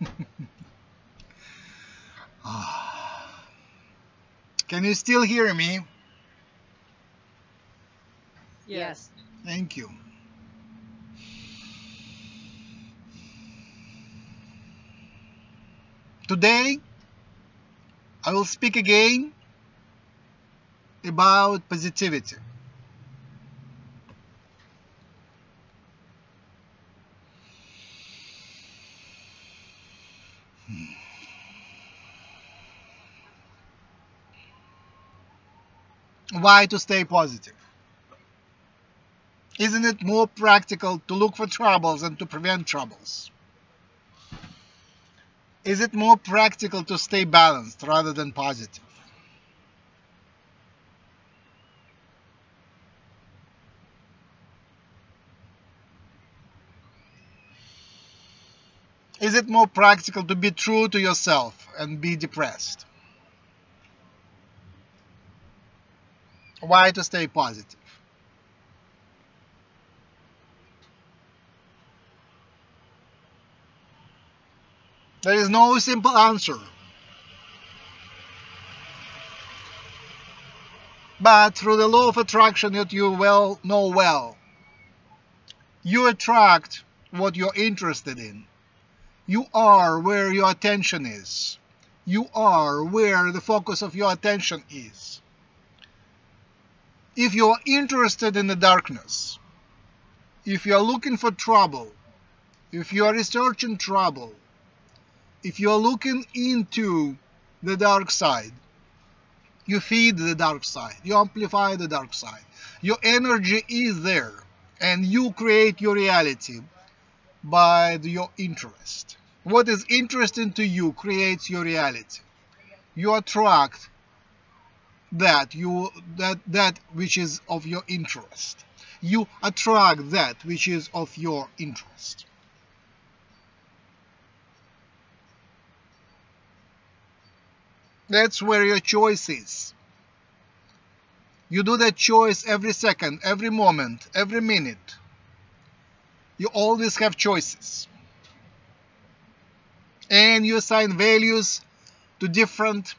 Ah. Can you still hear me? Yes. Thank you. Today, I will speak again about positivity. Why to stay positive? Isn't it more practical to look for troubles than to prevent troubles? Is it more practical to stay balanced rather than positive? Is it more practical to be true to yourself and be depressed? Why to stay positive? There is no simple answer. But through the law of attraction that you well know well, you attract what you're interested in. You are where your attention is. You are where the focus of your attention is. If you are interested in the darkness, if you are looking for trouble, if you are researching trouble, if you are looking into the dark side, you feed the dark side, you amplify the dark side. Your energy is there, and you create your reality by your interest. What is interesting to you creates your reality. You attract that you that that which is of your interest. You attract that which is of your interest. That's where your choice is. You do that choice every second, every moment, every minute. You always have choices. And you assign values to different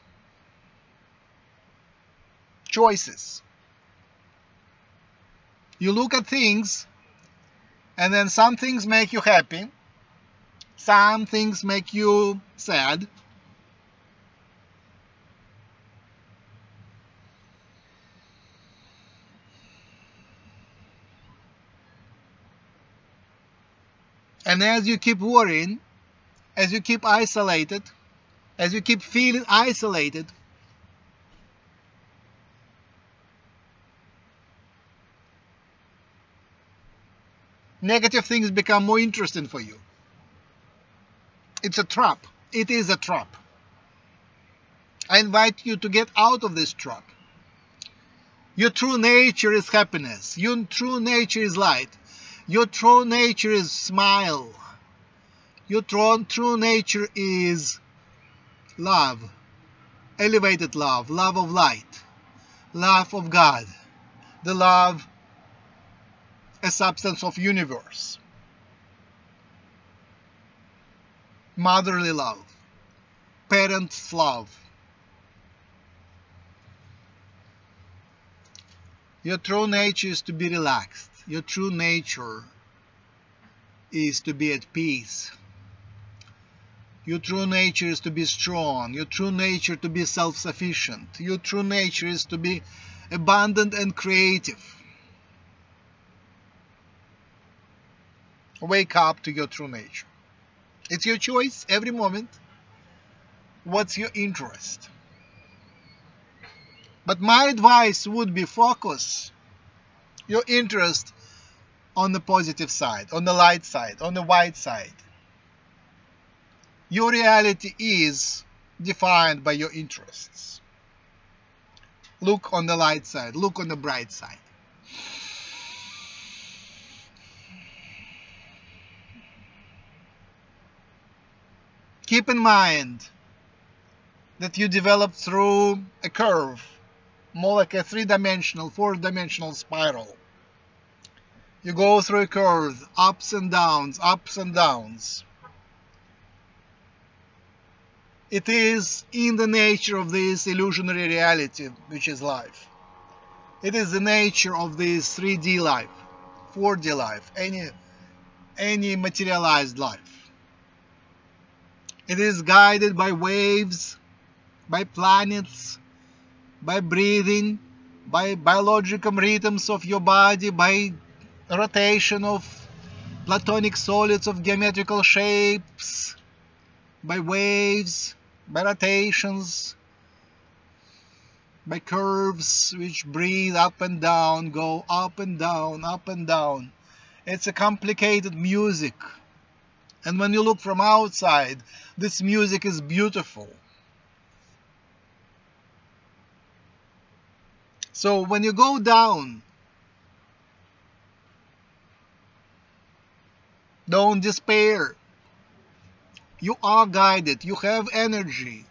choices. You look at things, and then some things make you happy, some things make you sad, And as you keep worrying, as you keep isolated, as you keep feeling isolated, negative things become more interesting for you. It's a trap. It is a trap. I invite you to get out of this trap. Your true nature is happiness. Your true nature is light. Your true nature is smile. Your true, nature is love. Elevated love. Love of light. Love of God. The love a substance of universe. Motherly love, parents' love. Your true nature is to be relaxed. Your true nature is to be at peace. Your true nature is to be strong. Your true nature to be self-sufficient. Your true nature is to be abundant and creative. Wake up to your true nature. It's your choice every moment. What's your interest? But my advice would be focus your interest on the positive side, on the light side, on the white side. Your reality is defined by your interests. Look on the light side, look on the bright side. Keep in mind that you develop through a curve, more like a three-dimensional, four-dimensional spiral. You go through a curve, ups and downs, ups and downs. It is in the nature of this illusionary reality, which is life. It is the nature of this 3D life, 4D life, any, any materialized life. It is guided by waves, by planets, by breathing, by biological rhythms of your body, by rotation of platonic solids of geometrical shapes, by waves, by rotations, by curves which breathe up and down, go up and down, up and down. It's a complicated music. And when you look from outside, this music is beautiful. So when you go down, don't despair. You are guided, you have energy.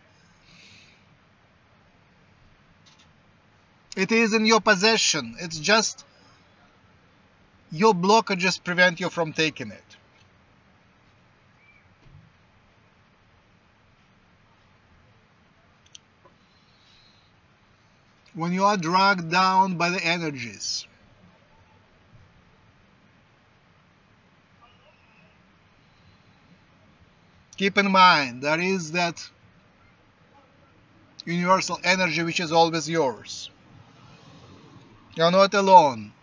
It is in your possession. It's just your blockages prevent you from taking it. When you are dragged down by the energies, keep in mind there is that universal energy which is always yours. You're not alone.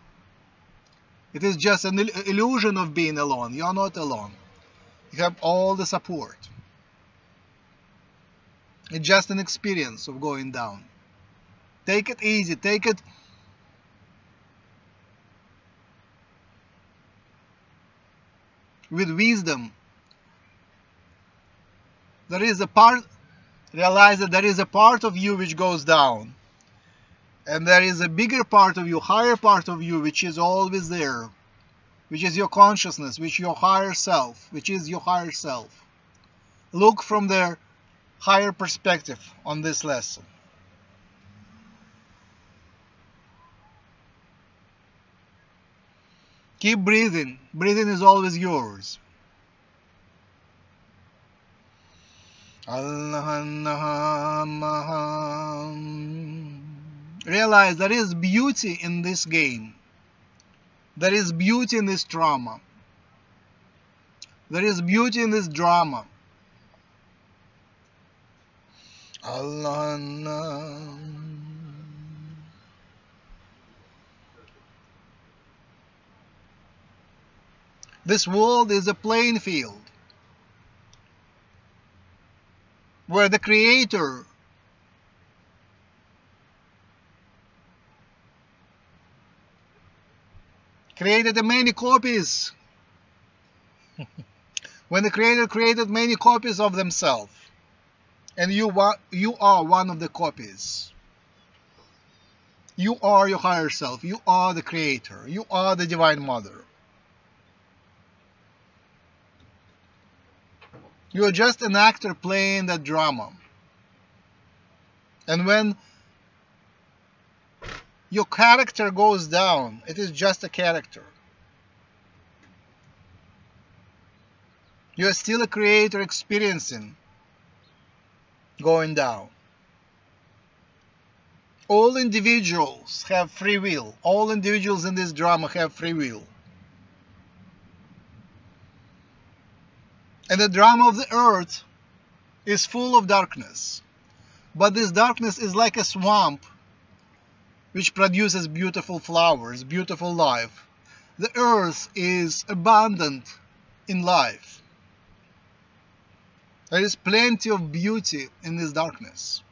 It is just an illusion of being alone. You're not alone. You have all the support. It's just an experience of going down. Take it easy. Take it with wisdom. There is a part, realize that there is a part of you which goes down and there is a bigger part of you, higher part of you, which is always there, which is your consciousness, which your higher self, which is your higher self. Look from their higher perspective on this lesson. Keep breathing. Breathing is always yours. Realize there is beauty in this game. There is beauty in this drama. There is beauty in this drama. Allah. This world is a playing field where the Creator created many copies. when the creator created many copies of themselves, and you, you are one of the copies. You are your higher self. You are the creator. You are the divine mother. You are just an actor playing that drama. And when your character goes down. It is just a character. You are still a creator experiencing going down. All individuals have free will. All individuals in this drama have free will. And the drama of the earth is full of darkness. But this darkness is like a swamp which produces beautiful flowers, beautiful life. The earth is abundant in life. There is plenty of beauty in this darkness.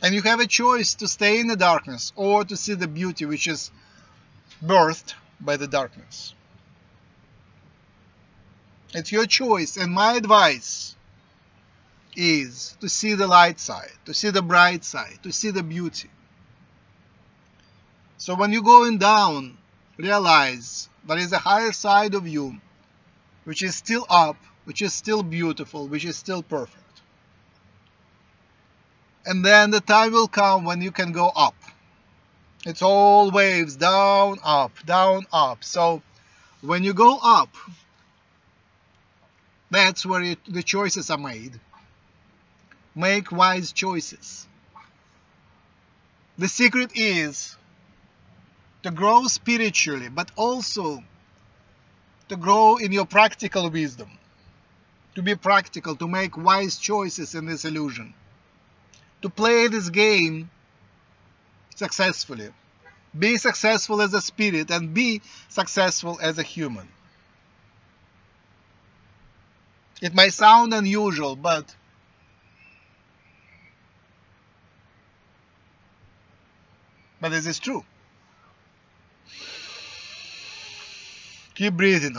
And you have a choice to stay in the darkness or to see the beauty which is birthed by the darkness. It's your choice and my advice is to see the light side, to see the bright side, to see the beauty. So when you're going down, realize there is a higher side of you which is still up, which is still beautiful, which is still perfect. And then the time will come when you can go up. It's all waves, down, up, down, up. So when you go up, That's where it, the choices are made. Make wise choices. The secret is to grow spiritually, but also to grow in your practical wisdom, to be practical, to make wise choices in this illusion, to play this game successfully. Be successful as a spirit and be successful as a human. It may sound unusual, but but this is true. Keep breathing.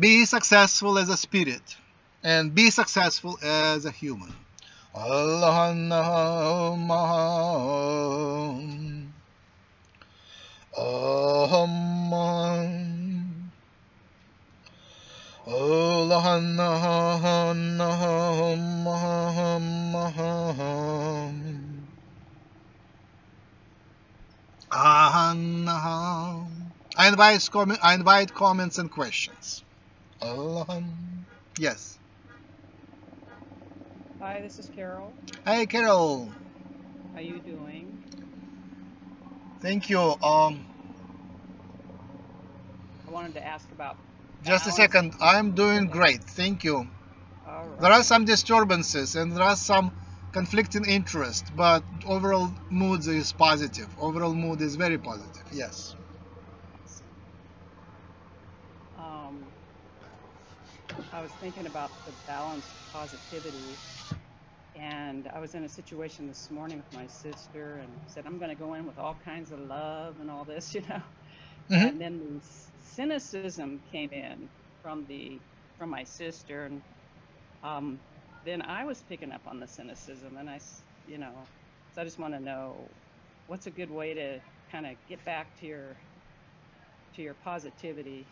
Be successful as a spirit and be successful as a human. Allah I invite, I invite comments and questions. Yes. Hi, this is Carol. Hi, Carol. How you doing? Thank you. Um, I wanted to ask about. Just a second. I'm doing great. Thank you. Right. There are some disturbances and there are some conflicting interest, but overall mood is positive. Overall mood is very positive. Yes. Um, I was thinking about the balanced positivity and I was in a situation this morning with my sister and said I'm going to go in with all kinds of love and all this, you know. Mm-hmm. And then the cynicism came in from the from my sister and um, then I was picking up on the cynicism and I, you know, so I just want to know what's a good way to kind of get back to your to your positivity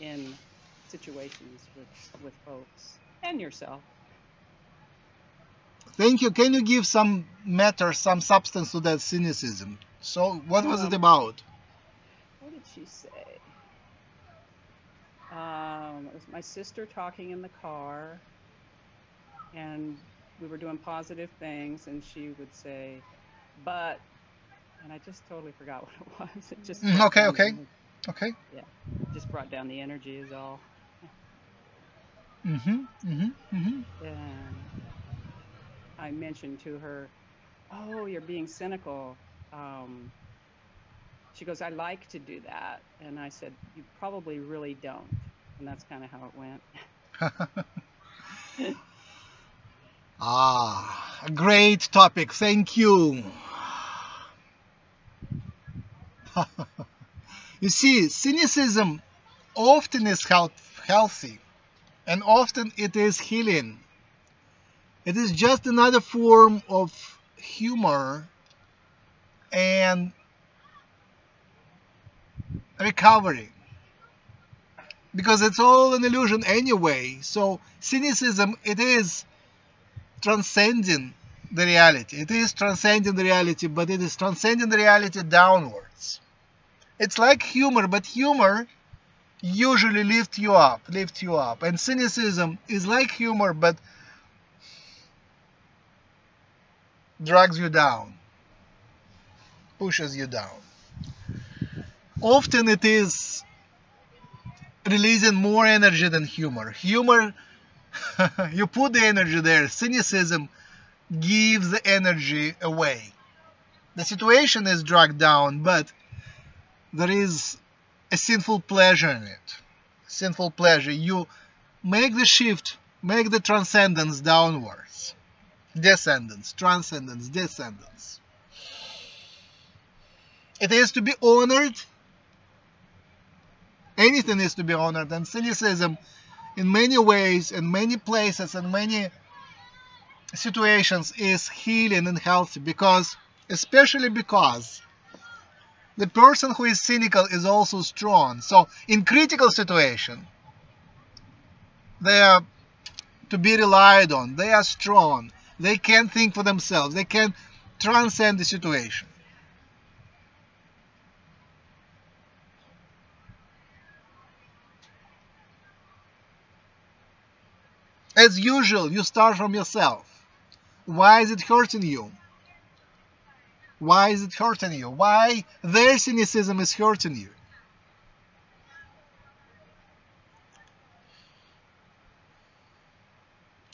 in situations with with folks and yourself. Thank you. Can you give some matter, some substance to that cynicism? So, what was um, it about? What did she say? Um, it was my sister talking in the car, and we were doing positive things, and she would say, "But," and I just totally forgot what it was. It just mm, okay, okay, okay. Yeah, just brought down the energy is all. Mhm, mhm, mhm. Yeah. I mentioned to her, "Oh, you're being cynical." Um, she goes, "I like to do that," and I said, "You probably really don't," and that's kind of how it went. ah, a great topic. Thank you. you see, cynicism often is health, healthy, and often it is healing it is just another form of humor and recovery. Because it's all an illusion anyway. So cynicism, it is transcending the reality. It is transcending the reality, but it is transcending the reality downwards. It's like humor, but humor usually lifts you up, lifts you up. And cynicism is like humor, but drags you down, pushes you down. Often it is releasing more energy than humor. Humor, you put the energy there. Cynicism gives the energy away. The situation is dragged down, but there is a sinful pleasure in it. Sinful pleasure. You make the shift, make the transcendence downwards descendants, transcendence, descendants. It is to be honored. Anything is to be honored, and cynicism, in many ways, in many places, in many situations, is healing and healthy because, especially because the person who is cynical is also strong. So, in critical situation, they are to be relied on. They are strong. They can think for themselves. They can transcend the situation. As usual, you start from yourself. Why is it hurting you? Why is it hurting you? Why their cynicism is hurting you?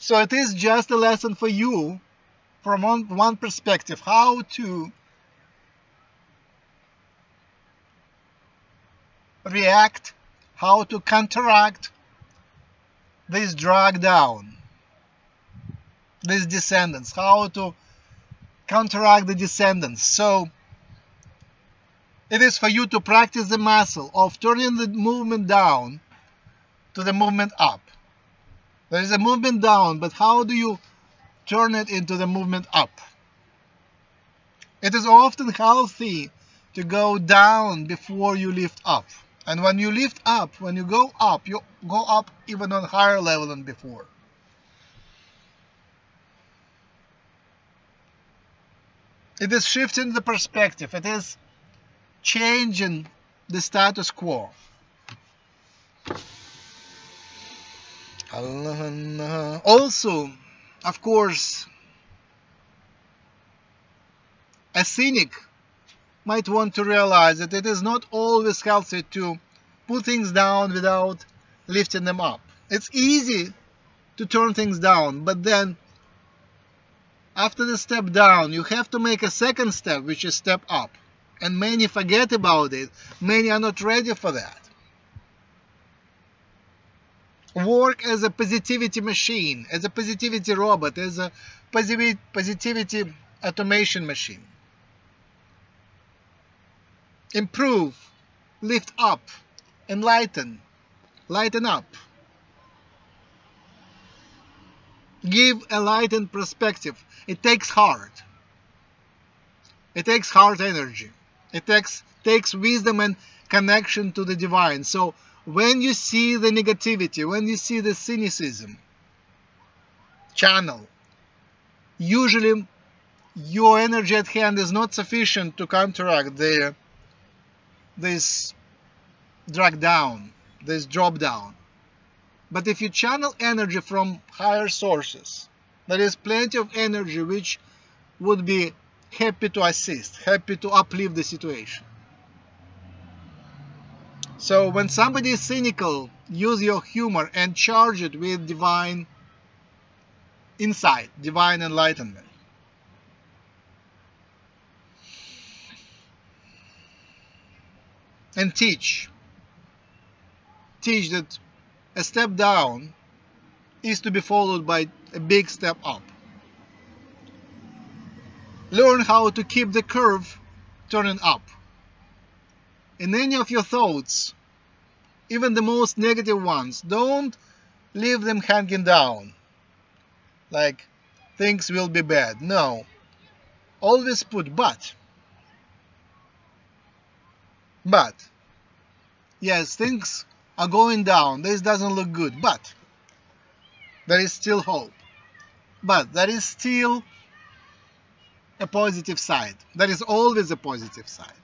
So it is just a lesson for you from one, one perspective how to react, how to counteract this drag down, these descendants, how to counteract the descendants. So it is for you to practice the muscle of turning the movement down to the movement up. There is a movement down, but how do you turn it into the movement up? It is often healthy to go down before you lift up. And when you lift up, when you go up, you go up even on higher level than before. It is shifting the perspective. It is changing the status quo. Also, of course, a cynic might want to realize that it is not always healthy to put things down without lifting them up. It's easy to turn things down, but then after the step down, you have to make a second step, which is step up. And many forget about it. Many are not ready for that. Work as a positivity machine, as a positivity robot, as a positivity automation machine. Improve, lift up, enlighten, lighten up. Give a lightened perspective. It takes heart. It takes heart energy. It takes takes wisdom and connection to the divine. So when you see the negativity, when you see the cynicism channel, usually your energy at hand is not sufficient to counteract the this drag down, this drop down. But if you channel energy from higher sources, there is plenty of energy which would be happy to assist, happy to uplift the situation. So when somebody is cynical, use your humor and charge it with divine insight, divine enlightenment. And teach. Teach that a step down is to be followed by a big step up. Learn how to keep the curve turning up. In any of your thoughts, even the most negative ones, don't leave them hanging down. Like things will be bad. No. Always put but. But. Yes, things are going down. This doesn't look good, but there is still hope. But there is still a positive side. There is always a positive side.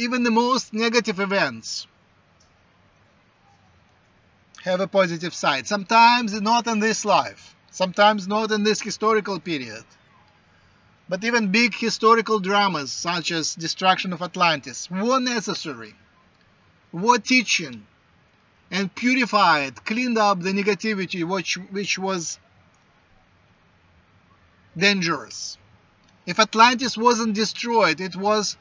Even the most negative events have a positive side. Sometimes not in this life, sometimes not in this historical period. But even big historical dramas such as destruction of Atlantis were necessary, were teaching, and purified, cleaned up the negativity which, which was dangerous. If Atlantis wasn't destroyed, it was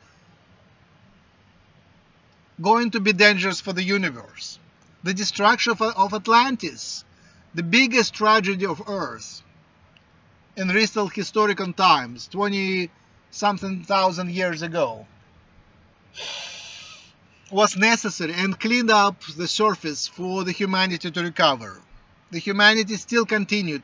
going to be dangerous for the universe. The destruction of, of Atlantis, the biggest tragedy of Earth, in recent historical times, 20 something thousand years ago, was necessary and cleaned up the surface for the humanity to recover. The humanity still continued.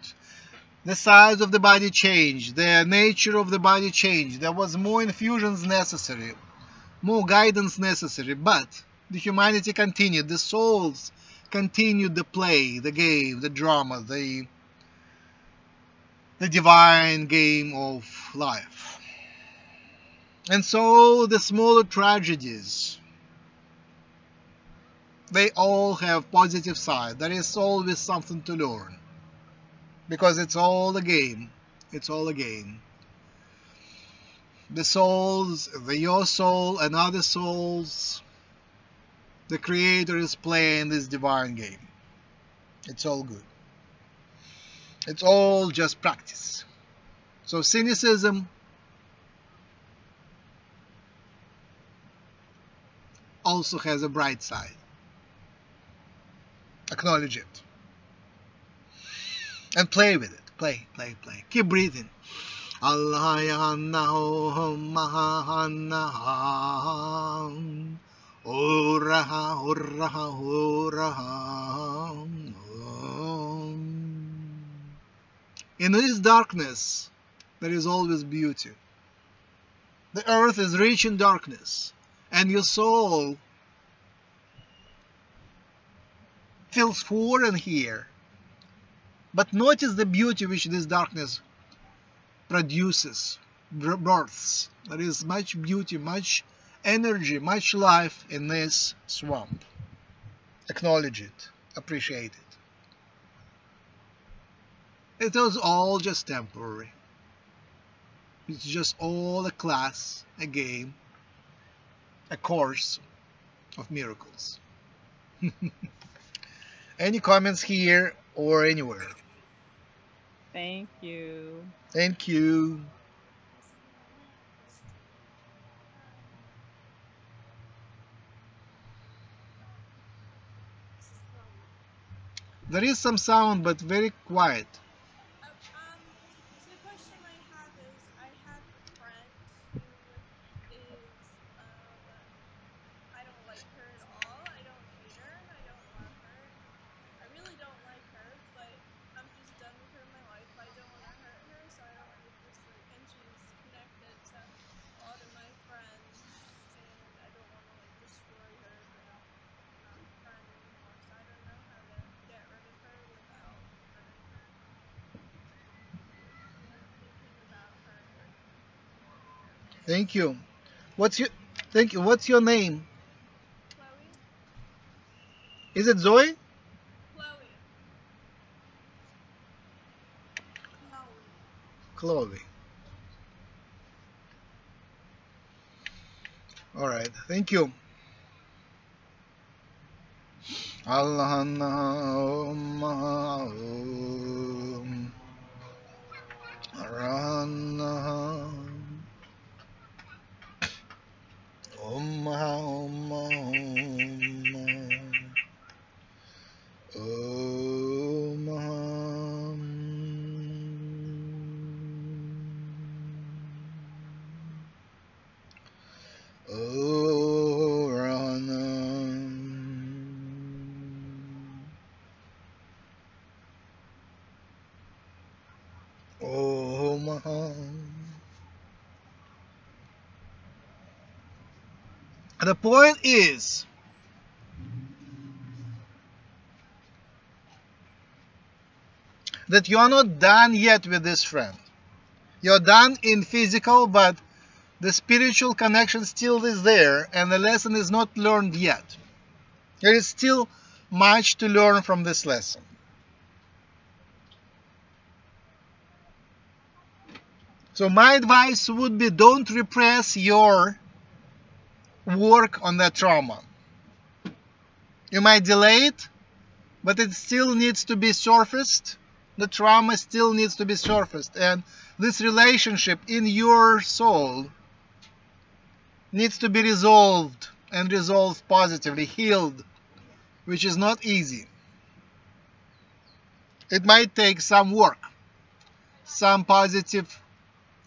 The size of the body changed, the nature of the body changed, there was more infusions necessary, more guidance necessary, but the humanity continued, the souls continued the play, the game, the drama, the the divine game of life. And so the smaller tragedies they all have positive side. There is always something to learn. Because it's all a game. It's all a game. The souls, the your soul and other souls, the creator is playing this divine game. It's all good. It's all just practice. So cynicism also has a bright side. Acknowledge it. And play with it. Play, play, play. Keep breathing. Allah Oraha, oraha, oraha. In this darkness, there is always beauty. The earth is rich in darkness, and your soul feels foreign here. But notice the beauty which this darkness produces, births. There is much beauty, much energy, much life in this swamp. Acknowledge it, appreciate it. It was all just temporary. It's just all a class, a game, a course of miracles. Any comments here or anywhere? Thank you. Thank you. There is some sound, but very quiet. Uh, um, so the question I have is, I have a friend who is, um, I don't like her at all. I don't hate her. I don't love her. I really don't like her, but I'm just done with her in my life. I don't want to hurt her, so I don't want to just like, and she's connected to a lot of my friends, and I don't want to like destroy her, but I'm not a friend anymore, so I don't know how to get rid of her without hurting her. Thinking about her. Thank you. What's your thank you. What's your name? Chloe? Is it Zoe? Chloe. Chloe. Chloe. All right. Thank you. Allahumma Arana is, that you are not done yet with this friend. You're done in physical, but the spiritual connection still is there, and the lesson is not learned yet. There is still much to learn from this lesson. So my advice would be don't repress your work on that trauma. You might delay it, but it still needs to be surfaced. The trauma still needs to be surfaced. And this relationship in your soul needs to be resolved and resolved positively, healed, which is not easy. It might take some work, some positive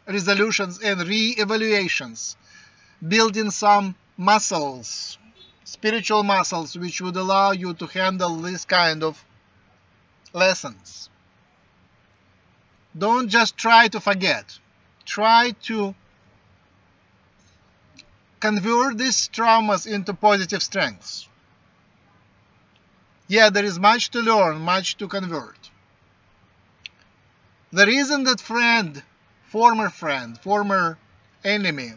resolutions and re-evaluations, building some muscles, spiritual muscles, which would allow you to handle this kind of lessons. Don't just try to forget. Try to convert these traumas into positive strengths. Yeah, there is much to learn, much to convert. The reason that friend, former friend, former enemy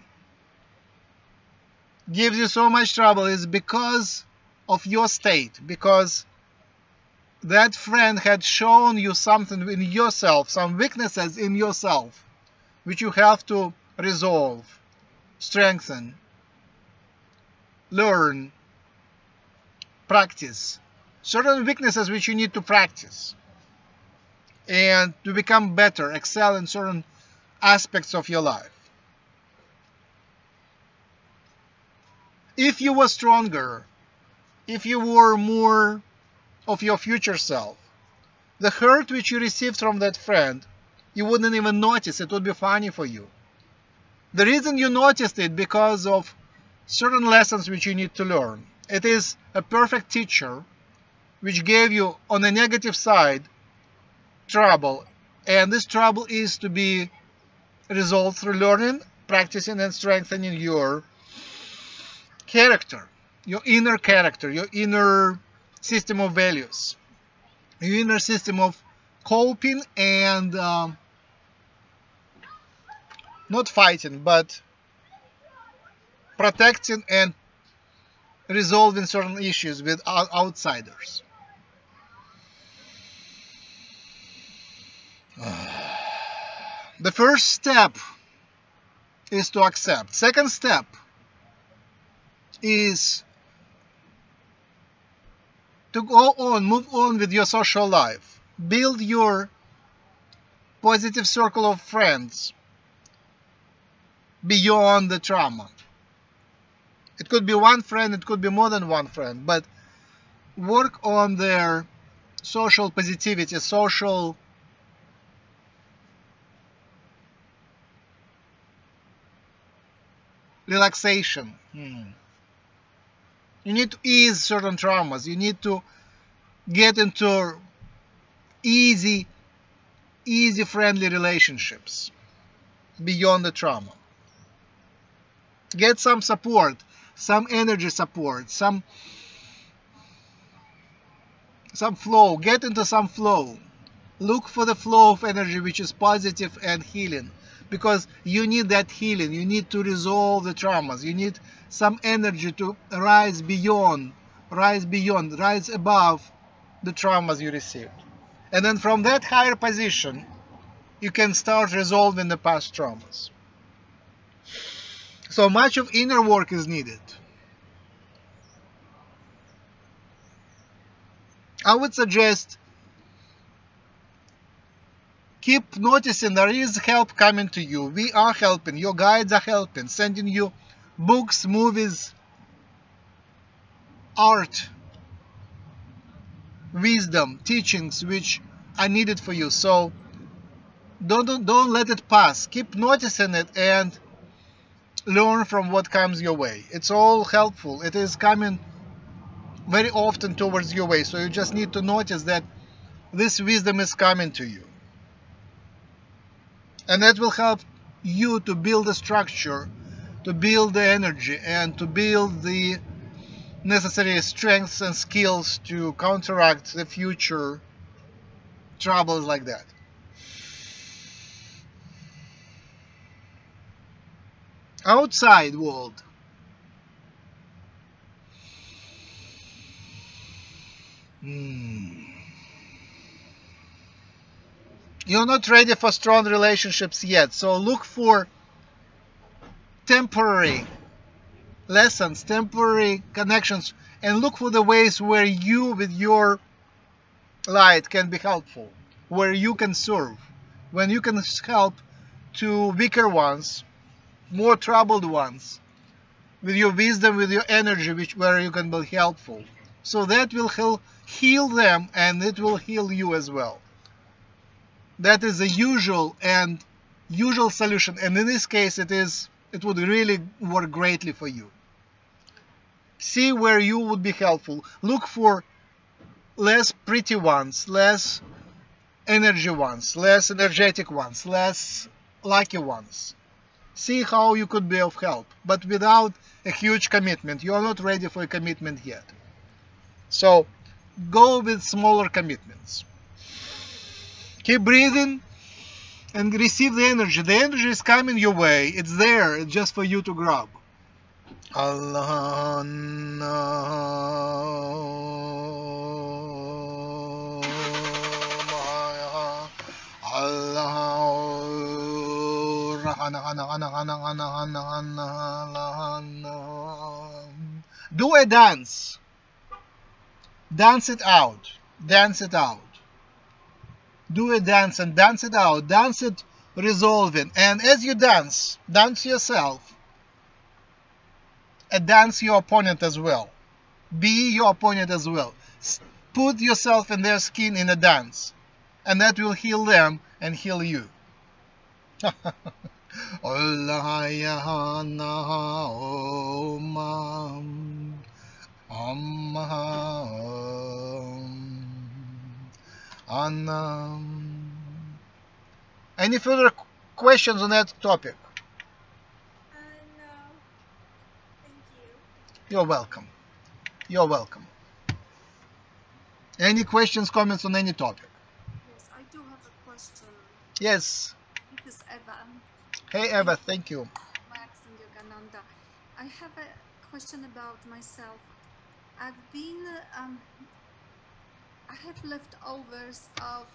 gives you so much trouble is because of your state because that friend had shown you something in yourself, some weaknesses in yourself, which you have to resolve, strengthen, learn, practice. Certain weaknesses which you need to practice and to become better, excel in certain aspects of your life. If you were stronger, if you were more of your future self, the hurt which you received from that friend, you wouldn't even notice. It would be funny for you. The reason you noticed it because of certain lessons which you need to learn. It is a perfect teacher which gave you on the negative side trouble and this trouble is to be resolved through learning, practicing and strengthening your character, your inner character, your inner system of values, your inner system of coping and um, not fighting, but protecting and resolving certain issues with outsiders. The first step is to accept. Second step is to go on, move on with your social life. Build your positive circle of friends beyond the trauma. It could be one friend, it could be more than one friend, but work on their social positivity, social relaxation. Hmm. You need to ease certain traumas. You need to get into easy, easy friendly relationships beyond the trauma. Get some support, some energy support, some some flow. Get into some flow. Look for the flow of energy which is positive and healing because you need that healing. You need to resolve the traumas. You need some energy to rise beyond, rise beyond, rise above the traumas you received. And then from that higher position, you can start resolving the past traumas. So much of inner work is needed. I would suggest keep noticing there is help coming to you. We are helping. Your guides are helping, sending you books, movies, art, wisdom, teachings which are needed for you. So don't, don't, don't let it pass. Keep noticing it and learn from what comes your way. It's all helpful. It is coming very often towards your way. So you just need to notice that this wisdom is coming to you. And that will help you to build a structure, to build the energy, and to build the necessary strengths and skills to counteract the future troubles like that. outside world. Hmm. You're not ready for strong relationships yet, so look for temporary lessons, temporary connections, and look for the ways where you, with your light, can be helpful, where you can serve, when you can help to weaker ones more troubled ones with your wisdom, with your energy, which where you can be helpful. So that will heal, heal them and it will heal you as well. That is the usual and usual solution. And in this case, it is it would really work greatly for you. See where you would be helpful. Look for less pretty ones, less energy ones, less energetic ones, less lucky ones see how you could be of help, but without a huge commitment. You are not ready for a commitment yet. So go with smaller commitments. Keep breathing and receive the energy. The energy is coming your way. It's there just for you to grab. Allah Do a dance. Dance it out. Dance it out. Do a dance and dance it out. Dance it resolving. And as you dance, dance yourself and dance your opponent as well. Be your opponent as well. Put yourself in their skin in a dance, and that will heal them and heal you. Any further questions on that topic? thank you. You're welcome. You're welcome. Any questions, comments on any topic? Yes, I do have a question. Yes. This is Eva. Hey Eva, thank you. Max and Yogananda. I have a question about myself. I've been, um, I have leftovers of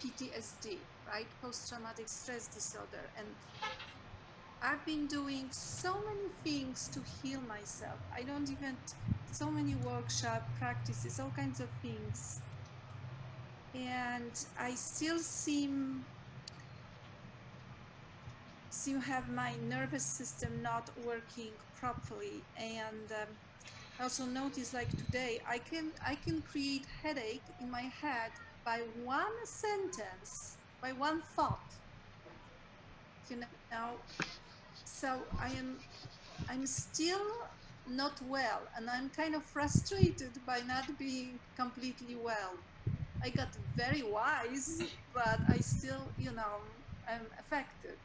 PTSD, right? Post-traumatic stress disorder, and I've been doing so many things to heal myself. I don't even, so many workshop practices, all kinds of things. And I still seem, seem have my nervous system not working properly. And um, also notice like today, I can, I can create headache in my head by one sentence, by one thought. You know, so I am I'm still not well and I'm kind of frustrated by not being completely well. I got very wise, but I still, you know, I'm affected.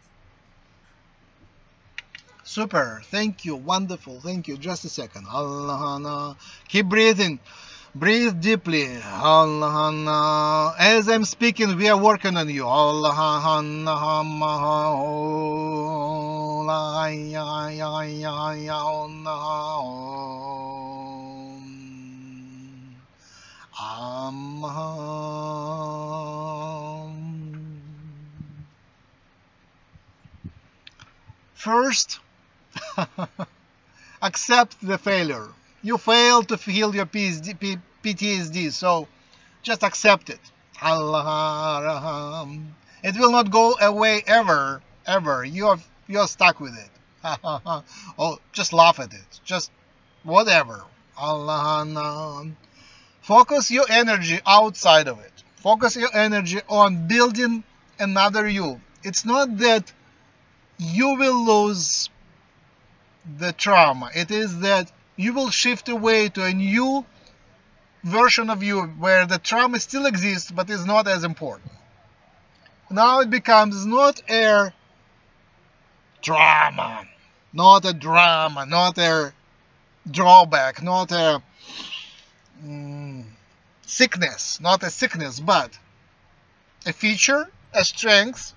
Super. Thank you. Wonderful. Thank you. Just a second. Allah. Keep breathing. Breathe deeply. Allah. As I'm speaking, we are working on you. Allah. First, accept the failure. You failed to heal your PTSD, so just accept it. It will not go away ever, ever. You're you're stuck with it. oh, just laugh at it. Just whatever. Focus your energy outside of it. Focus your energy on building another you. It's not that you will lose the trauma. It is that you will shift away to a new version of you where the trauma still exists but is not as important. Now it becomes not a drama, not a drama, not a drawback, not a mm, sickness, not a sickness, but a feature, a strength,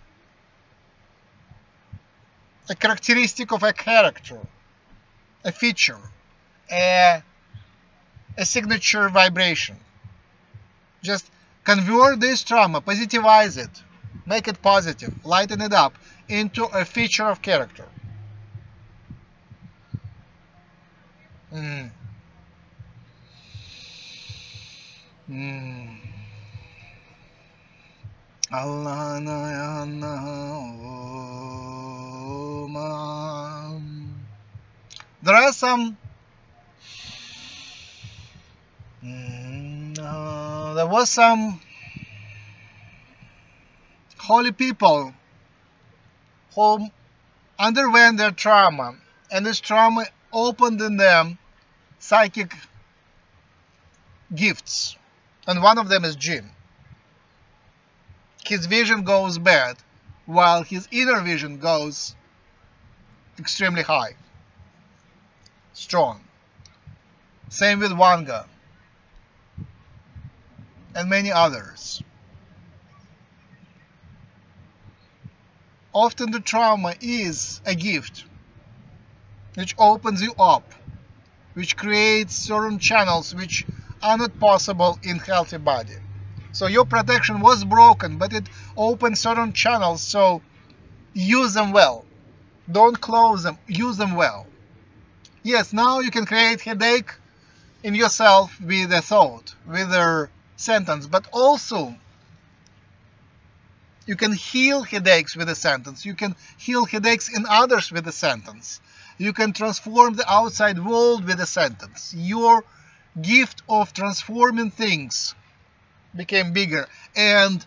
a characteristic of a character, a feature a, a signature vibration. Just convert this trauma, positivize it, make it positive, lighten it up into a feature of character. Mm. Mm. Allah There are some Mm, uh, there was some holy people who underwent their trauma and this trauma opened in them psychic gifts. And one of them is Jim. His vision goes bad while his inner vision goes extremely high strong same with Vanga and many others. Often the trauma is a gift which opens you up, which creates certain channels which are not possible in healthy body. So your protection was broken, but it opened certain channels, so use them well. Don't close them, use them well. Yes, now you can create headache in yourself with a thought, with a sentence, but also you can heal headaches with a sentence. You can heal headaches in others with a sentence. You can transform the outside world with a sentence. Your gift of transforming things became bigger and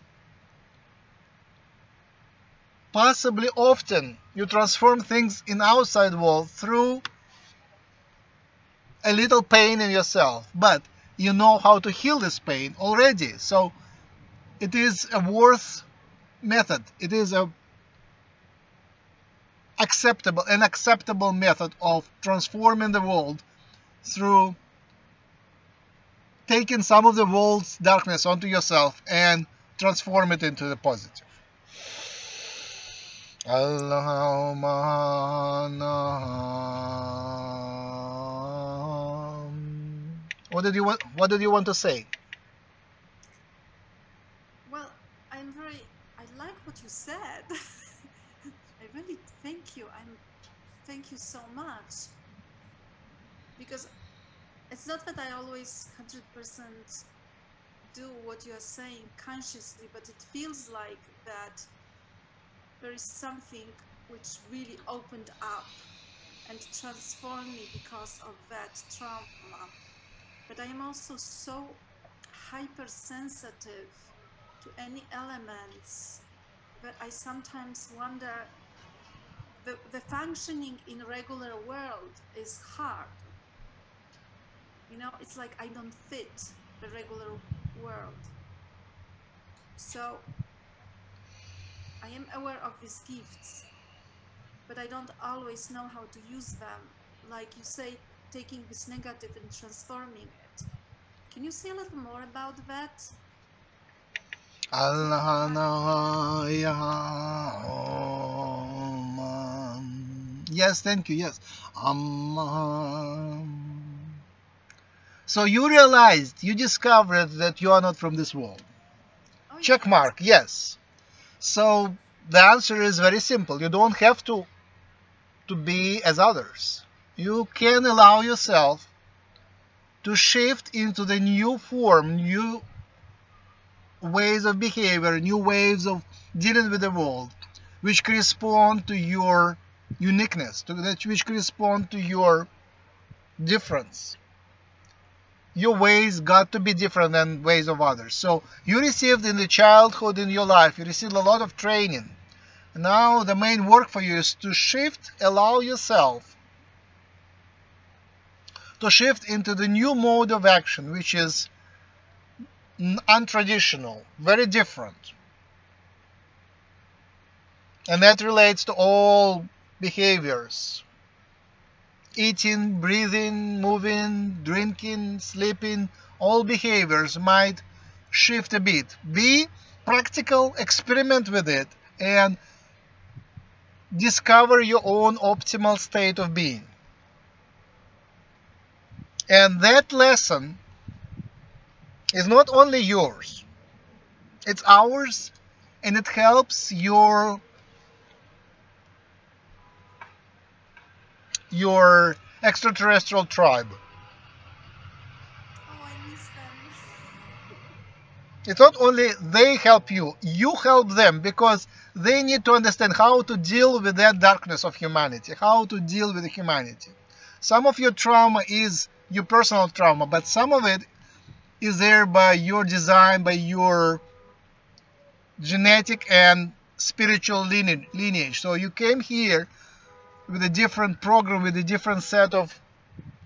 possibly often you transform things in outside world through a little pain in yourself but you know how to heal this pain already. So it is a worth method. It is a acceptable an acceptable method of transforming the world through taking some of the world's darkness onto yourself and transform it into the positive. What did you want what did you want to say Well, I'm very. I like what you said. I really thank you. I'm. Thank you so much. Because it's not that I always hundred percent do what you are saying consciously, but it feels like that there is something which really opened up and transformed me because of that trauma. But I am also so hypersensitive to any elements that I sometimes wonder the, the functioning in regular world is hard. You know, it's like I don't fit the regular world. So I am aware of these gifts, but I don't always know how to use them. Like you say, taking this negative and transforming it. Can you say a little more about that? Yes, thank you. Yes. Um, so you realized, you discovered that you are not from this world. Oh, Check yes. mark, yes. So the answer is very simple. You don't have to to be as others. You can allow yourself to shift into the new form, new ways of behavior, new ways of dealing with the world, which correspond to your uniqueness, to that which correspond to your difference. Your ways got to be different than ways of others. So you received in the childhood in your life, you received a lot of training. Now the main work for you is to shift, allow yourself to shift into the new mode of action, which is untraditional, very different. And that relates to all behaviors eating, breathing, moving, drinking, sleeping, all behaviors might shift a bit. Be practical, experiment with it, and discover your own optimal state of being. And that lesson is not only yours, it's ours, and it helps your your extraterrestrial tribe. Oh, I miss them. It's not only they help you, you help them because they need to understand how to deal with that darkness of humanity, how to deal with humanity. Some of your trauma is your personal trauma, but some of it is there by your design, by your genetic and spiritual lineage. So you came here with a different program, with a different set of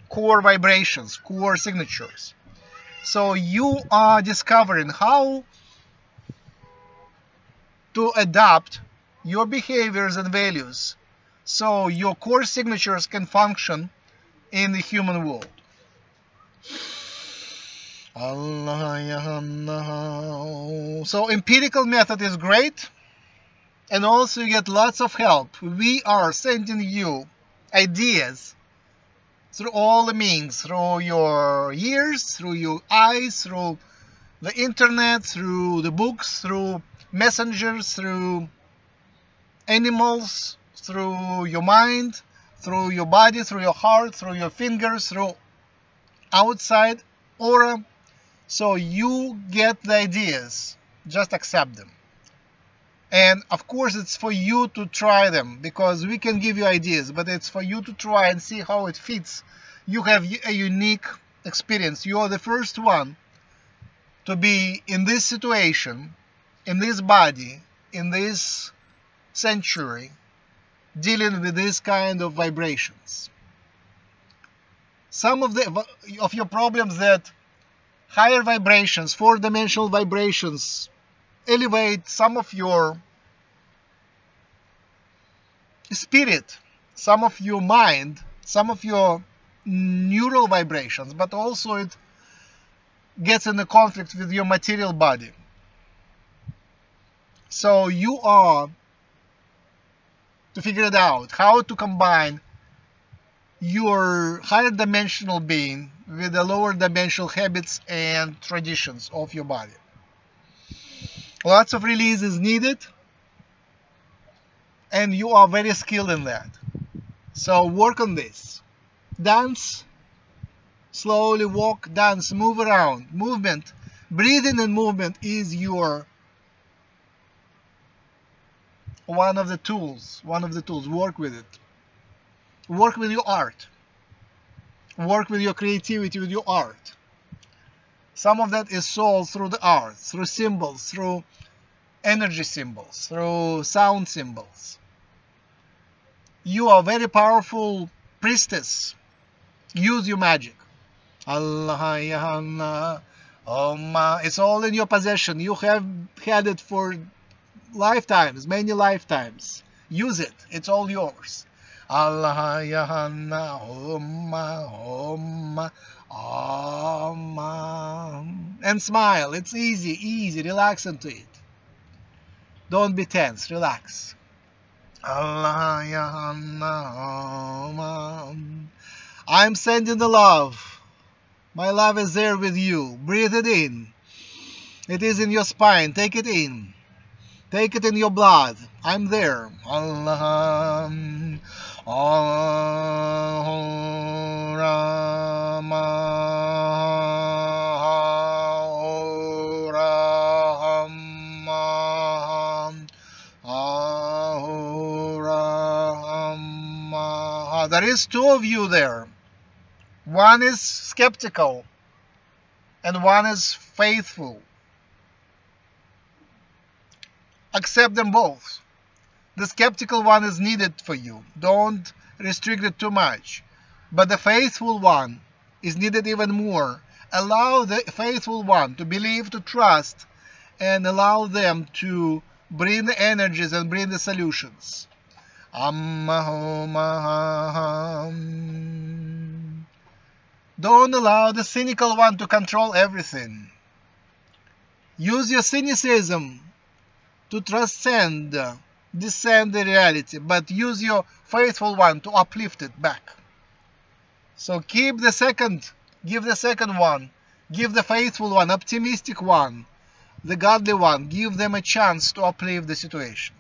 core vibrations, core signatures. So you are discovering how to adapt your behaviors and values so your core signatures can function in the human world. So empirical method is great and also you get lots of help. We are sending you ideas through all the means, through your ears, through your eyes, through the internet, through the books, through messengers, through animals, through your mind, through your body, through your heart, through your fingers, through outside aura. Um, so you get the ideas, just accept them. And of course, it's for you to try them because we can give you ideas, but it's for you to try and see how it fits. You have a unique experience. You are the first one to be in this situation, in this body, in this century, dealing with this kind of vibrations. Some of the of your problems that higher vibrations, four-dimensional vibrations, elevate some of your spirit, some of your mind, some of your neural vibrations, but also it gets in a conflict with your material body. So you are to figure it out how to combine your higher dimensional being with the lower dimensional habits and traditions of your body. Lots of release is needed and you are very skilled in that. So work on this. Dance, slowly walk, dance, move around. Movement, breathing and movement is your one of the tools. One of the tools. Work with it. Work with your art. Work with your creativity, with your art. Some of that is solved through the art, through symbols, through energy symbols, through sound symbols. You are very powerful priestess. Use your magic. Allah, Allah. It's all in your possession. You have had it for lifetimes, many lifetimes. Use it. It's all yours. Allah, Yahanna, Om, Om, Om. And smile. It's easy, easy. Relax into it. Don't be tense. Relax. Allah, Yahanna, Om. I'm sending the love. My love is there with you. Breathe it in. It is in your spine. Take it in. Take it in your blood. I'm there. Allah. There is two of you there. One is skeptical and one is faithful. Accept them both. The skeptical one is needed for you. Don't restrict it too much. But the faithful one is needed even more. Allow the faithful one to believe, to trust, and allow them to bring the energies and bring the solutions. Don't allow the cynical one to control everything. Use your cynicism to transcend, descend the reality, but use your faithful one to uplift it back. So keep the second, give the second one, give the faithful one, optimistic one, the godly one, give them a chance to uplift the situation.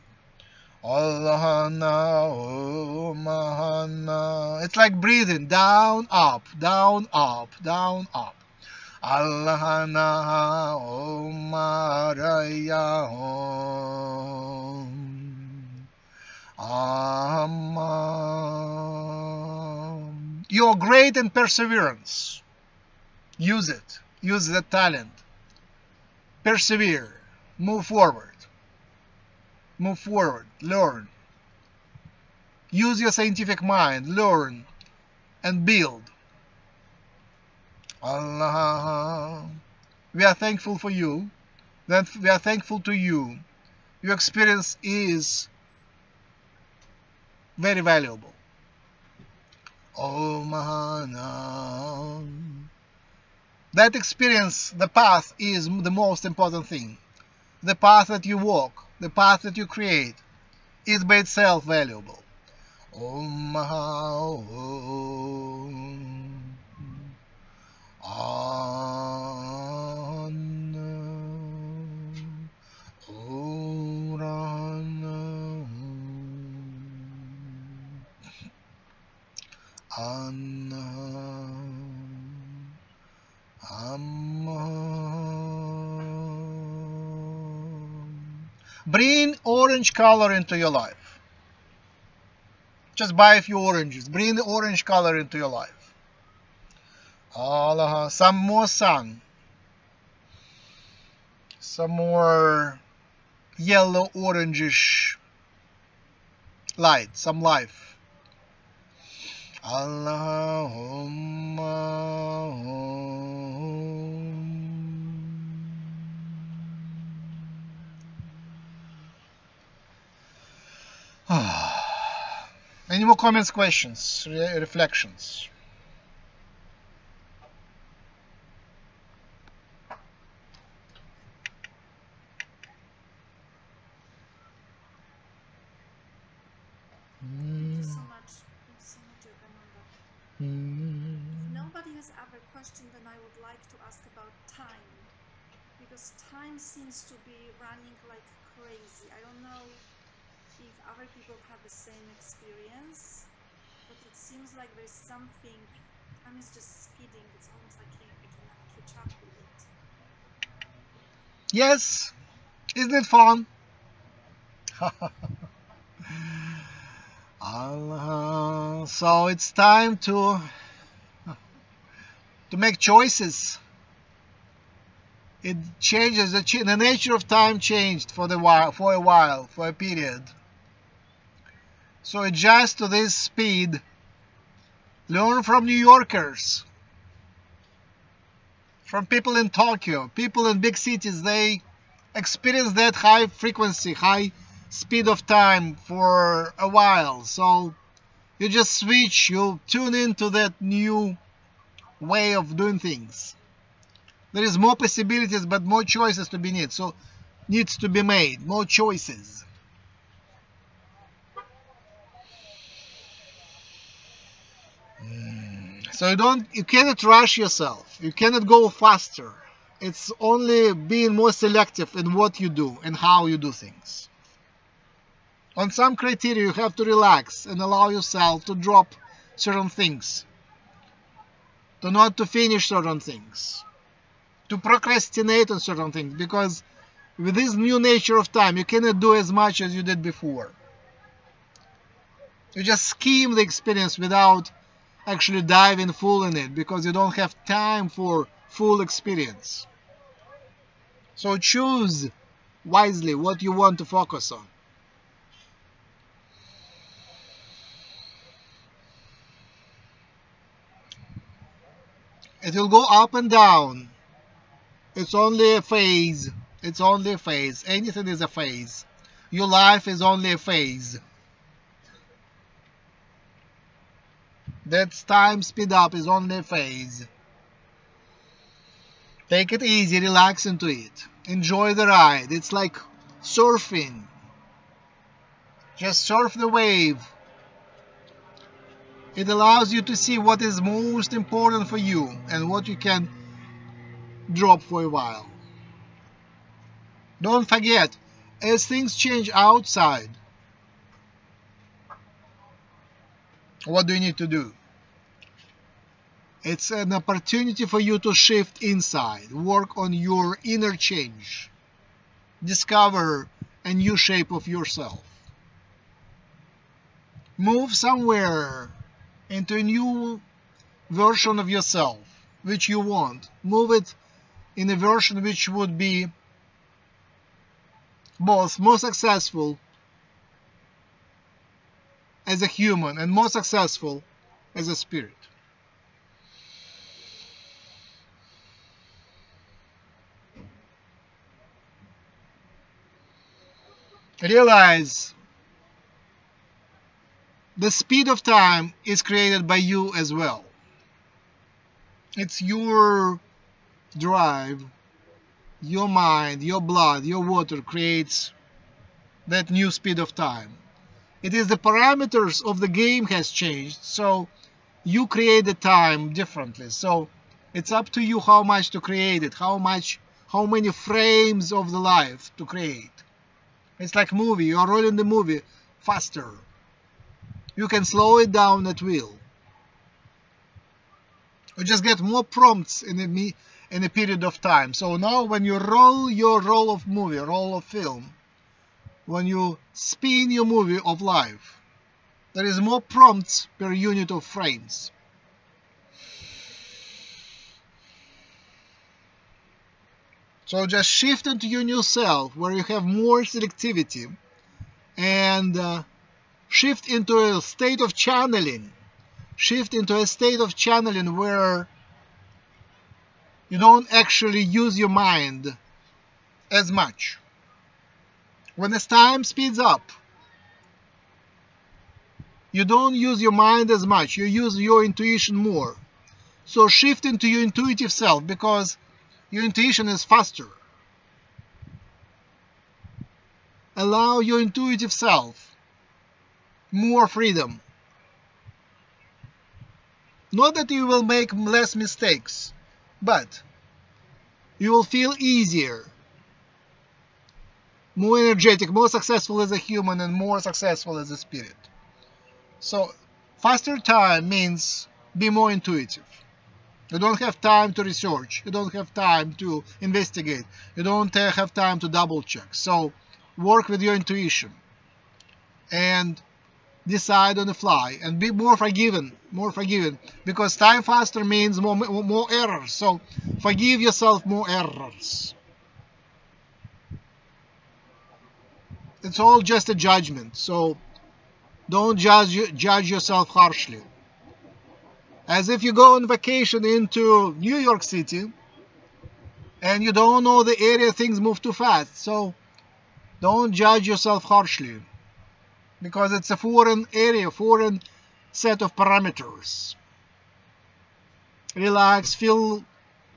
It's like breathing down, up, down, up, down, up. Allah na Omaraya Om. You're great in perseverance. Use it. Use that talent. Persevere. Move forward. Move forward. Learn. Use your scientific mind. Learn and build. Allah. We are thankful for you. Then we are thankful to you. Your experience is very valuable. Oh Mahana. That experience, the path, is the most important thing. The path that you walk, the path that you create, is by itself valuable. Oh, Om Om ah. Bring orange color into your life. Just buy a few oranges. Bring the orange color into your life. Allah, some more sun. Some more yellow orangish light, some life. Allahumma. Any more comments, questions, re- reflections? Thank you so much. Thank you so much, Yogananda. If nobody has other question, then I would like to ask about time. Because time seems to be running like crazy. I don't know if other people have the same experience, but it seems like there's something, time is just speeding. It's almost like I cannot catch up with it. Yes, isn't it fun? Allah. Uh, so it's time to to make choices. It changes. The, the nature of time changed for the while, for a while, for a period. So adjust to this speed. Learn from New Yorkers, from people in Tokyo, people in big cities. They experience that high frequency, high speed of time for a while. So you just switch, you tune into that new way of doing things. There is more possibilities, but more choices to be made. So needs to be made, more choices. Mm. So you don't, you cannot rush yourself. You cannot go faster. It's only being more selective in what you do and how you do things. On some criteria, you have to relax and allow yourself to drop certain things, to not to finish certain things, to procrastinate on certain things, because with this new nature of time, you cannot do as much as you did before. You just skim the experience without actually diving full in it, because you don't have time for full experience. So choose wisely what you want to focus on. It will go up and down. It's only a phase. It's only a phase. Anything is a phase. Your life is only a phase. That time speed up is only a phase. Take it easy, relax into it. Enjoy the ride. It's like surfing. Just surf the wave. It allows you to see what is most important for you and what you can drop for a while. Don't forget, as things change outside, what do you need to do? It's an opportunity for you to shift inside, work on your inner change, discover a new shape of yourself. Move somewhere into a new version of yourself which you want. Move it in a version which would be both more successful as a human and more successful as a spirit. Realize the speed of time is created by you as well. It's your drive, your mind, your blood, your water creates that new speed of time. It is the parameters of the game has changed, so you create the time differently. So it's up to you how much to create it, how much, how many frames of the life to create. It's like movie. You are rolling the movie faster. You can slow it down at will. You just get more prompts in a, in a period of time. So now when you roll your roll of movie, roll of film, when you spin your movie of life, there is more prompts per unit of frames. So just shift into your new self where you have more selectivity and uh, shift into a state of channeling. Shift into a state of channeling where you don't actually use your mind as much. When as time speeds up, you don't use your mind as much, you use your intuition more. So shift into your intuitive self because your intuition is faster. Allow your intuitive self more freedom. Not that you will make less mistakes, but you will feel easier, more energetic, more successful as a human, and more successful as a spirit. So, faster time means be more intuitive. You don't have time to research. You don't have time to investigate. You don't have time to double check. So work with your intuition and decide on the fly and be more forgiven, more forgiven because time faster means more, more errors. So forgive yourself more errors. It's all just a judgment. So don't judge, judge yourself harshly as if you go on vacation into New York City and you don't know the area, things move too fast. So don't judge yourself harshly because it's a foreign area, a foreign set of parameters. Relax, feel,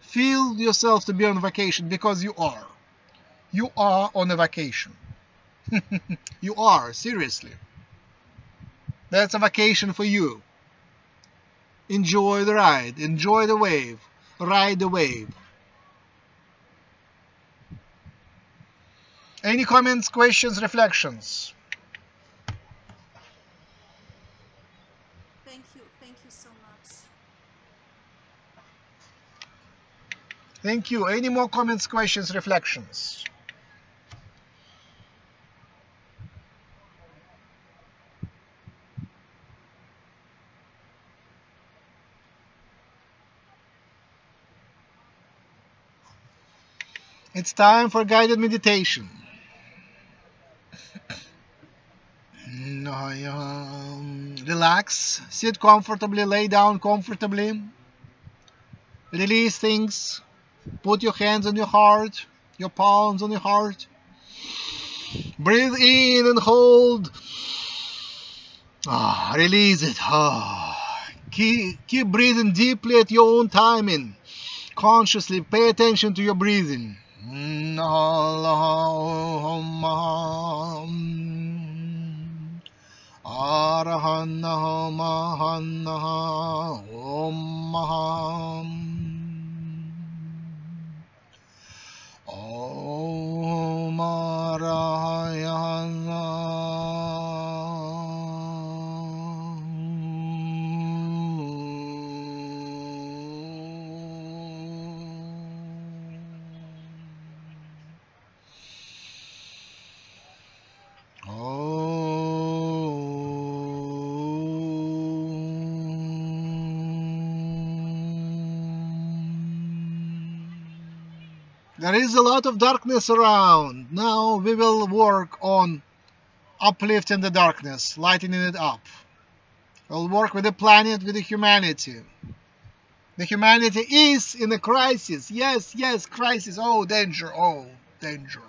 feel yourself to be on vacation because you are. You are on a vacation. you are, seriously. That's a vacation for you. Enjoy the ride. Enjoy the wave. Ride the wave. Any comments, questions, reflections? Thank you. Thank you so much. Thank you. Any more comments, questions, reflections? It's time for guided meditation. Um, relax, sit comfortably, lay down comfortably, release things, put your hands on your heart, your palms on your heart. Breathe in and hold. Ah, release it. Ah. Keep, keep breathing deeply at your own timing. Consciously pay attention to your breathing. Lot of darkness around. Now we will work on uplifting the darkness, lightening it up. We'll work with the planet, with the humanity. The humanity is in a crisis. Yes, yes, crisis. Oh, danger. Oh, danger.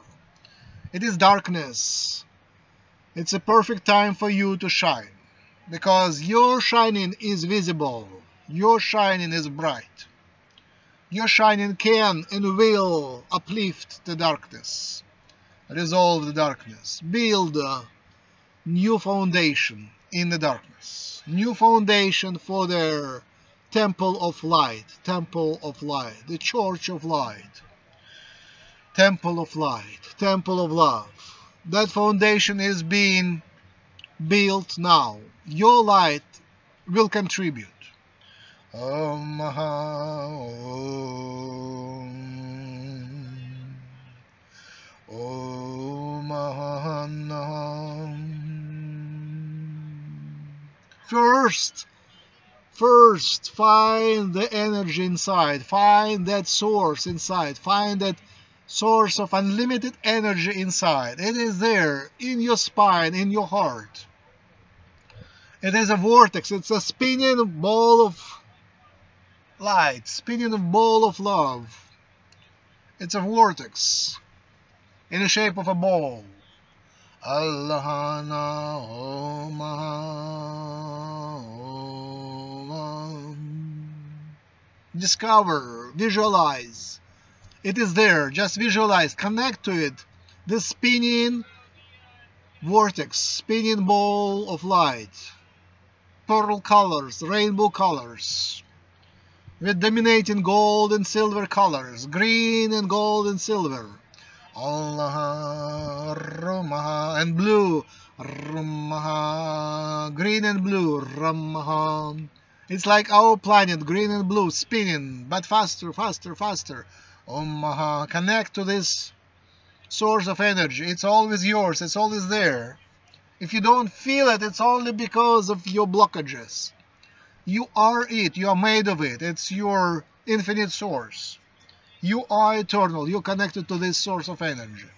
It is darkness. It's a perfect time for you to shine because your shining is visible. Your shining is bright. Your shining can and will uplift the darkness, resolve the darkness, build a new foundation in the darkness. New foundation for their temple of light, temple of light, the church of light, temple of light, temple of love. That foundation is being built now. Your light will contribute. Om First, first find the energy inside, find that source inside, find that source of unlimited energy inside. It is there in your spine, in your heart. It is a vortex, it's a spinning ball of light, spinning ball of love. It's a vortex in the shape of a ball. Allahana Discover, visualize. It is there. Just visualize. Connect to it. The spinning vortex, spinning ball of light. Pearl colors, rainbow colors. With dominating gold and silver colors. Green and gold and silver. Allah Rumaha and blue. Rumaha green and blue. Ramaha. It's like our planet green and blue spinning but faster faster faster. Umaha connect to this source of energy. It's always yours. It's always there. If you don't feel it it's only because of your blockages you are it you are made of it it's your infinite source you are eternal. You're connected to this source of energy.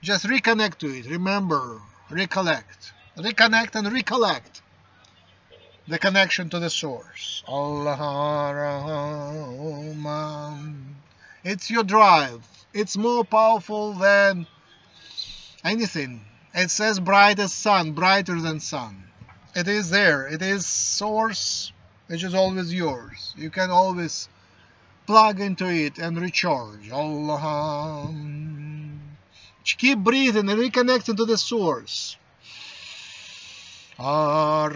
Just reconnect to it. Remember, recollect. Reconnect and recollect the connection to the source. Allah, It's your drive. It's more powerful than anything. It's as bright as sun, brighter than sun. It is there. It is source which is always yours. You can always plug into it and recharge. Allah. Keep breathing and reconnecting to the source. Your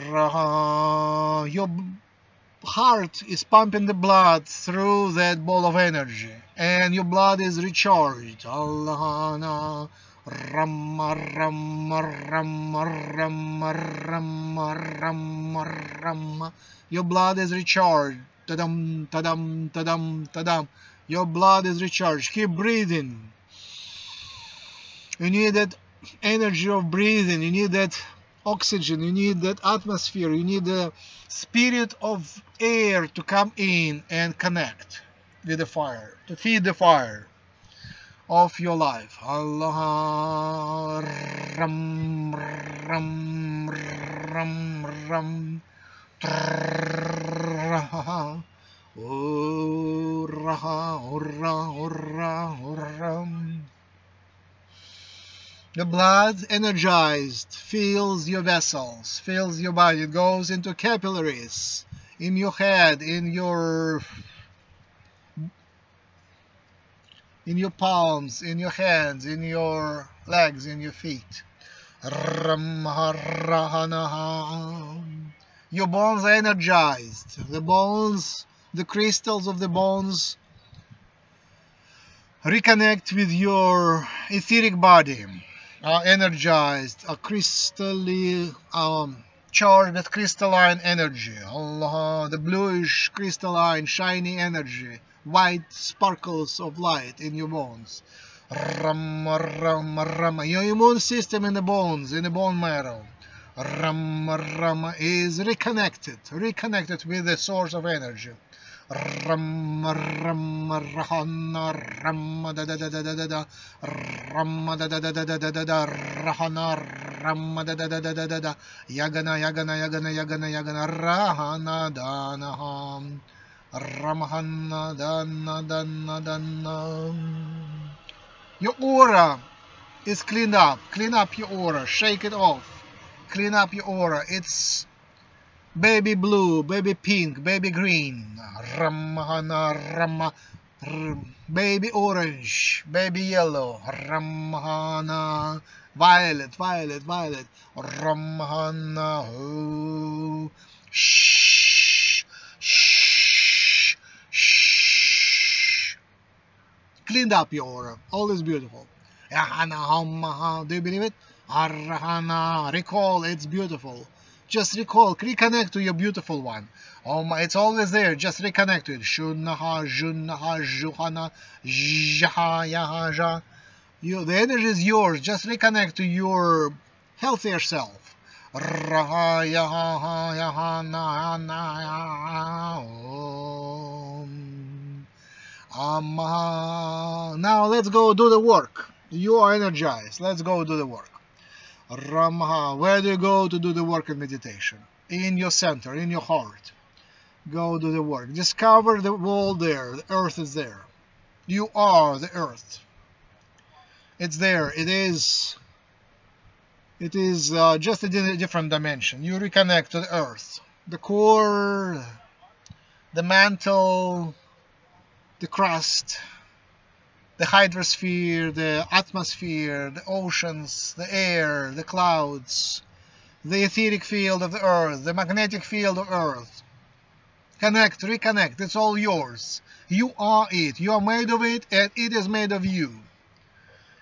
heart is pumping the blood through that ball of energy and your blood is recharged. Allah. Ramma, ramma, ramma, ramma, ramma, ramma, ramma. Your blood is recharged tadam, tadam, tadam, tadam. Your blood is recharged. Keep breathing. You need that energy of breathing. You need that oxygen. You need that atmosphere. You need the spirit of air to come in and connect with the fire, to feed the fire of your life. Allah ram ram ram ram. The blood energized fills your vessels, fills your body, it goes into capillaries in your head, in your in your palms, in your hands, in your legs, in your feet. Your bones are energized. The bones, the crystals of the bones reconnect with your etheric body, are energized, are crystally um, charged with crystalline energy. Allah, the bluish, crystalline, shiny energy, white sparkles of light in your bones. Rama, rama, rama. Your immune system in the bones, in the bone marrow Rama Rama is reconnected, reconnected with the source of energy. Yagana Yagana Yagana Yagana Yagana Rahana Danaham Ramahana Dana Dana Dana Your aura is cleaned up. Clean up your aura. Shake it off clean up your aura. It's baby blue, baby pink, baby green. Ramahana Rama. Baby orange, baby yellow, Ramahana, violet, violet, violet, Ramahana, oh, shh, shh, shh. Cleaned up your aura, all is beautiful. Do you believe it? Arhana, recall, it's beautiful. Just recall, reconnect to your beautiful one. Oh it's always there. Just reconnect to it. Shunaha, Junaha, Juhana, Jaha. You, the energy is yours. Just reconnect to your healthier self. Raha, Yaha, Yaha, Na, Na, Om. Oh. Amma. Now let's go do the work. You are energized. Let's go do the work. Ramha. Where do you go to do the work in meditation? In your center, in your heart. Go do the work. Discover the world there. The earth is there. You are the earth. It's there. It is. It is uh, just a di- different dimension. You reconnect to the earth. The core, the mantle, the crust, the hydrosphere, the atmosphere, the oceans, the air, the clouds, the etheric field of the earth, the magnetic field of earth. Connect, reconnect, it's all yours. You are it. You are made of it and it is made of you.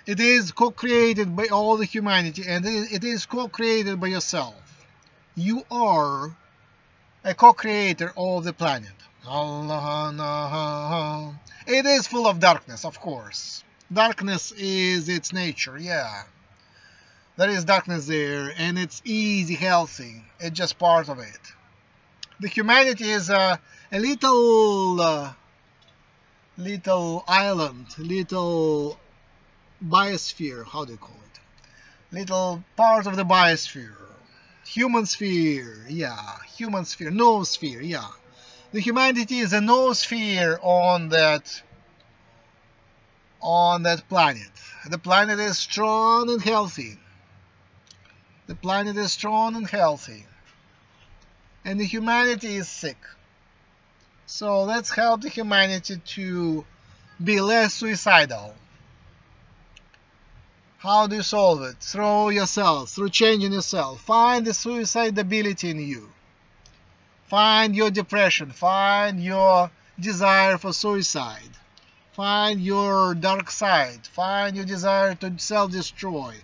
It is co-created by all the humanity and it is co-created by yourself. You are a co-creator of the planet. It is full of darkness, of course. Darkness is its nature, yeah. There is darkness there, and it's easy, healthy. It's just part of it. The humanity is a, a little, uh, little island, little biosphere. How do you call it? Little part of the biosphere. Human sphere, yeah. Human sphere, noosphere, yeah the humanity is a noosphere on that on that planet. The planet is strong and healthy. The planet is strong and healthy. And the humanity is sick. So let's help the humanity to be less suicidal. How do you solve it? Through yourself, through changing yourself. Find the suicidability in you. Find your depression. Find your desire for suicide. Find your dark side. Find your desire to self destroy.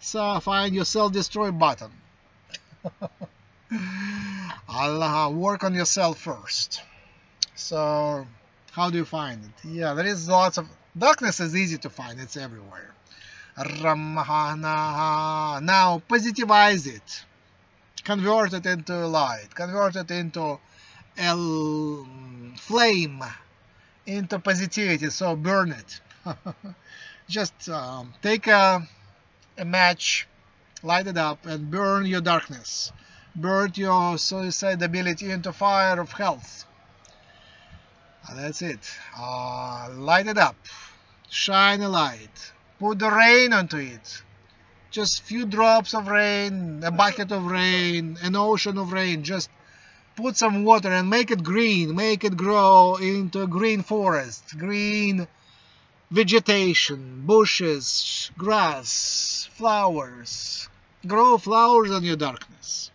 So find your self destroy button. Allah, work on yourself first. So, how do you find it? Yeah, there is lots of darkness is easy to find, it's everywhere. Ramahana. Now, positivize it convert it into light, convert it into a flame, into positivity, so burn it. Just um, take a, a match, light it up, and burn your darkness. Burn your suicidability into fire of health. That's it. Uh, light it up. Shine a light. Put the rain onto it just few drops of rain, a bucket of rain, an ocean of rain. Just put some water and make it green, make it grow into a green forest, green vegetation, bushes, grass, flowers. Grow flowers on your darkness.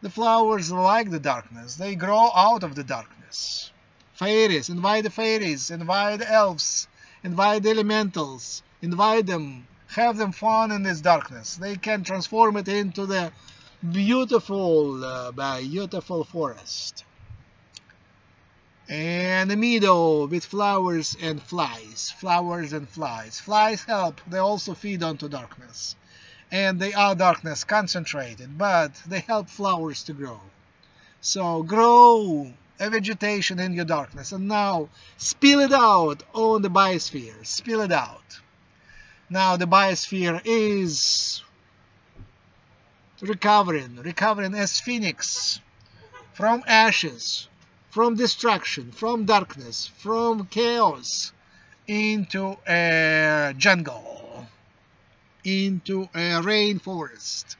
The flowers like the darkness, they grow out of the darkness. Fairies, invite the fairies, invite the elves, invite the elementals, invite them have them fun in this darkness. They can transform it into the beautiful, uh, beautiful forest. And a meadow with flowers and flies. Flowers and flies. Flies help. They also feed onto darkness. And they are darkness concentrated, but they help flowers to grow. So grow a vegetation in your darkness. And now spill it out on the biosphere. Spill it out. Now the biosphere is recovering, recovering as phoenix from ashes, from destruction, from darkness, from chaos into a jungle, into a rainforest.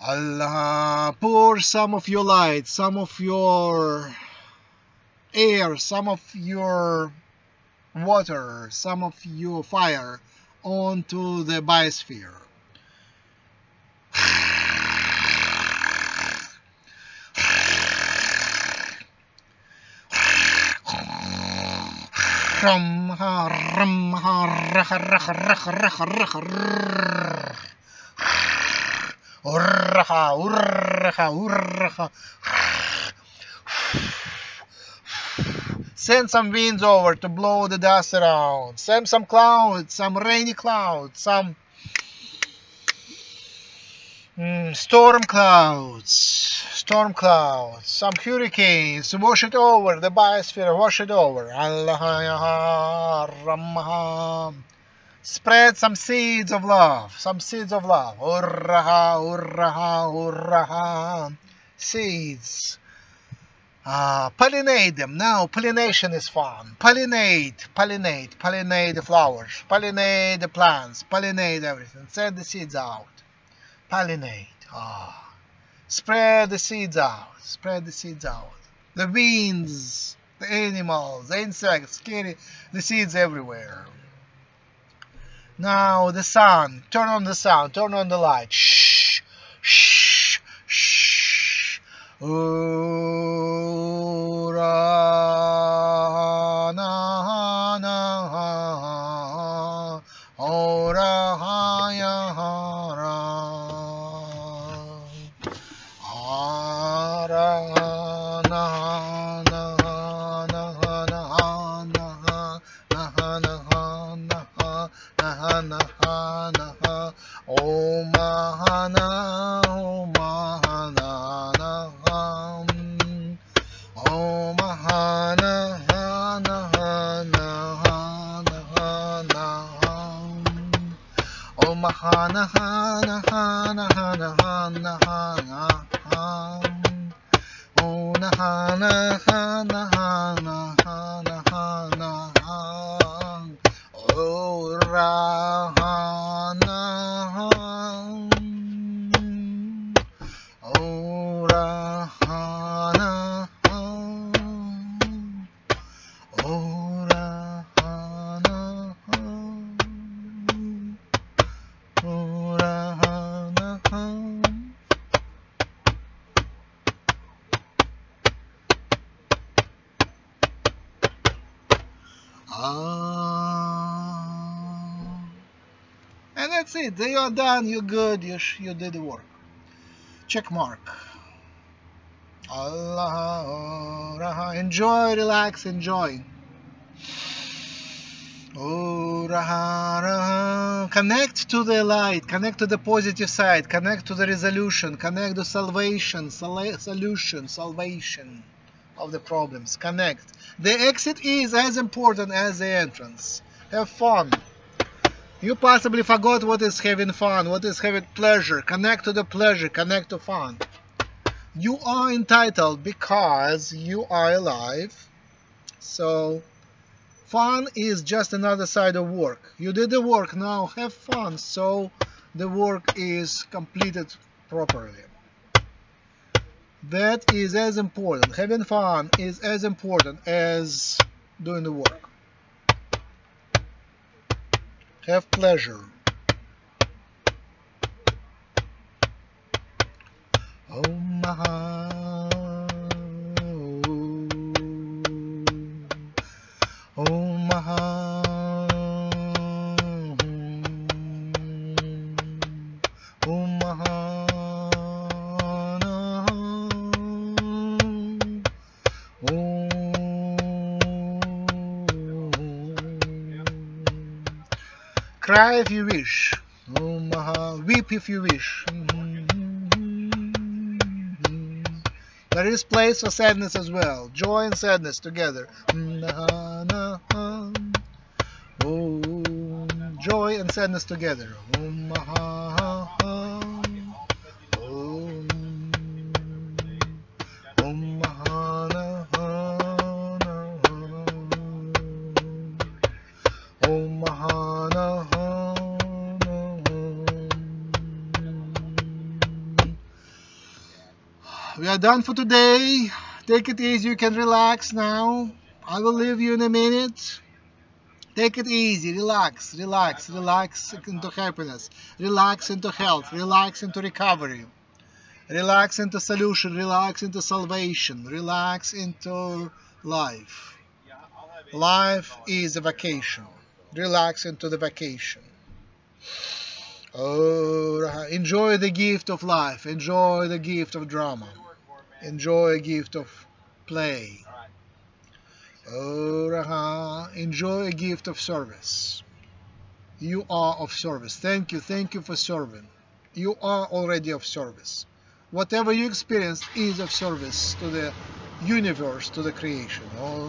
Allah, pour some of your light, some of your air, some of your water, some of your fire onto the biosphere. Urraha, urraha, urraha. Send some winds over to blow the dust around. Send some clouds, some rainy clouds, some mm, storm clouds, storm clouds, some hurricanes. Wash it over the biosphere. Wash it over. Allah, Spread some seeds of love, some seeds of love. Urraha, urraha, urraha. Seeds. Uh, pollinate them. Now, pollination is fun. Pollinate, pollinate, pollinate the flowers, pollinate the plants, pollinate everything. Send the seeds out. Pollinate. Ah. Spread the seeds out. Spread the seeds out. The winds, the animals, the insects, carry the seeds everywhere. Now the sun. Turn on the sun. Turn on the light. Shh. Shh. Ura that's it. You are done. You're good. You, you did the work. Check mark. Allah. Raha. Enjoy, relax, enjoy. Oh, Raha, Raha. Connect to the light. Connect to the positive side. Connect to the resolution. Connect to salvation. Sala- solution. Salvation of the problems. Connect. The exit is as important as the entrance. Have fun. You possibly forgot what is having fun, what is having pleasure. Connect to the pleasure, connect to fun. You are entitled because you are alive. So, fun is just another side of work. You did the work, now have fun. So, the work is completed properly. That is as important. Having fun is as important as doing the work. Have pleasure. Oh my. Cry if you wish. Weep if you wish. There is place for sadness as well. Joy and sadness together. Oh, joy and sadness together. Are done for today. Take it easy. You can relax now. I will leave you in a minute. Take it easy. Relax, relax, relax into happiness. Relax into health. Relax into recovery. Relax into solution. Relax into salvation. Relax into life. Life is a vacation. Relax into the vacation. Oh, enjoy the gift of life. Enjoy the gift of drama. Enjoy a gift of play. Oh, enjoy a gift of service. You are of service. Thank you. Thank you for serving. You are already of service. Whatever you experience is of service to the universe, to the creation. Oh,